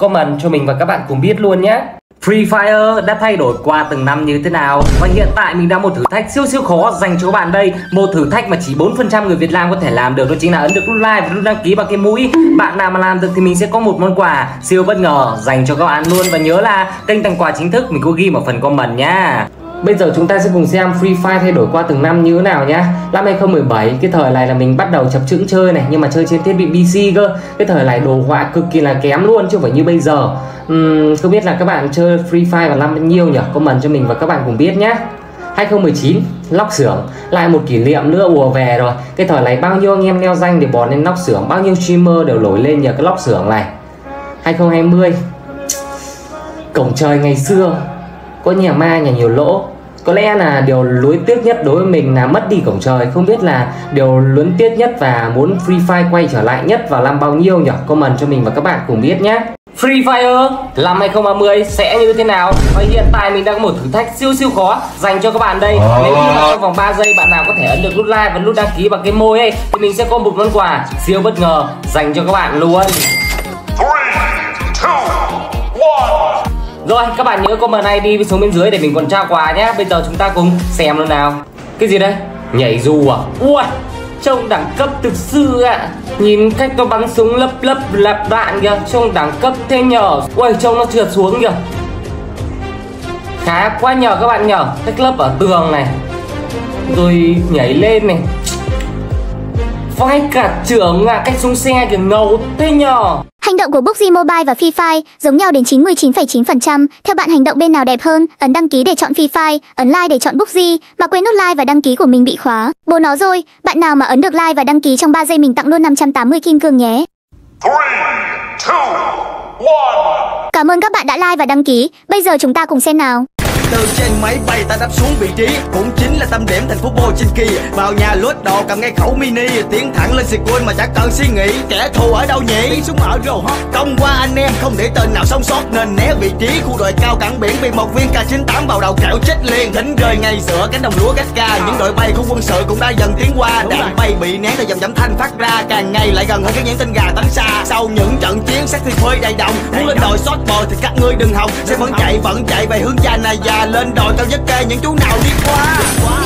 comment cho mình và các bạn cùng biết luôn nhé. Free Fire đã thay đổi qua từng năm như thế nào? Và hiện tại mình đang một thử thách siêu siêu khó dành cho các bạn đây. Một thử thách mà chỉ 4% người Việt Nam có thể làm được Đó chính là ấn được nút like và nút đăng ký bằng cái mũi. Bạn nào mà làm được thì mình sẽ có một món quà siêu bất ngờ dành cho các bạn luôn. Và nhớ là kênh tặng quà chính thức mình có ghi ở phần comment nha. Bây giờ chúng ta sẽ cùng xem Free Fire thay đổi qua từng năm như thế nào nhá. Năm 2017 cái thời này là mình bắt đầu chập chững chơi này Nhưng mà chơi trên thiết bị PC cơ. Cái thời này đồ họa cực kỳ là kém luôn chứ không phải như bây giờ. Uhm, Không biết là các bạn chơi Free Fire vào năm bao nhiêu nhỉ? Comment cho mình và các bạn cùng biết nhé 2019 lóc xưởng. Lại một kỷ niệm nữa ùa về rồi. Cái thời này bao nhiêu anh em neo danh để bò lên lóc xưởng? Bao nhiêu streamer đều nổi lên nhờ cái lóc xưởng này. 2020 cổng trời ngày xưa. Có nhà ma nhà nhiều lỗ có lẽ là điều lối tiếc nhất đối với mình là mất đi cổng trời. Không biết là điều luyến tiếc nhất và muốn Free Fire quay trở lại nhất vào năm bao nhiêu nhỉ? Comment cho mình và các bạn cùng biết nhé. Free Fire năm 2030 sẽ như thế nào? Và hiện tại mình đang có một thử thách siêu siêu khó dành cho các bạn đây. Nếu như trong vòng 3 giây bạn nào có thể ấn được nút like và nút đăng ký bằng cái môi ấy thì mình sẽ có một món quà siêu bất ngờ dành cho các bạn luôn rồi, các bạn nhớ comment ID xuống bên dưới để mình còn trao quà nhé. Bây giờ chúng ta cùng xem luôn nào. Cái gì đây? Nhảy dù à? Ui, Trông đẳng cấp thực sự ạ. À. Nhìn cách nó bắn súng lấp lấp lạp đạn kìa, Trông đẳng cấp thế nhờ. Ui, trông nó trượt xuống kìa. Khá quá nhờ các bạn nhờ. Cách lấp ở tường này. Rồi nhảy lên này. Vai cả trưởng à Cách xuống xe kìa ngầu thế nhờ Hành động của PUBG Mobile và Free Fire giống nhau đến 99,9%. Theo bạn hành động bên nào đẹp hơn? Ấn đăng ký để chọn Free Fire, ấn like để chọn PUBG, mà quên nút like và đăng ký của mình bị khóa. Bố nó rồi, bạn nào mà ấn được like và đăng ký trong 3 giây mình tặng luôn 580 kim cương nhé. 3, 2, 1. Cảm ơn các bạn đã like và đăng ký. Bây giờ chúng ta cùng xem nào. Từ trên máy bay ta đáp xuống vị trí. Cũng chính là tâm điểm thành phố Pochinki Vào nhà lốt đồ cầm ngay khẩu mini Tiến thẳng lên Sequel mà chẳng cần suy nghĩ. Kẻ thù ở đâu nhỉ? Tiếng súng ở rồ hot Công qua anh em không để tên nào sống sót Nên né vị trí khu đội cao cảng biển Bị một viên K98 vào đầu kẹo chết liền. Thỉnh rơi ngay giữa cánh đồng lúa Gasca. Những đội bay của quân sự cũng đã dần tiến qua. Đạn bay bị nén theo dòng dẫm thanh phát ra. Càng ngày lại gần hơn các nhãn tinh gà tấn xa. Sau những trận chiến sát thì thuê đầy đồng. Muốn lên đồi sót bò thì các ngươi đừng hòng. Sẽ vẫn chạy vẫn chạy về hướng cha này già lên đồi cao nhất kê những chú nào đi qua.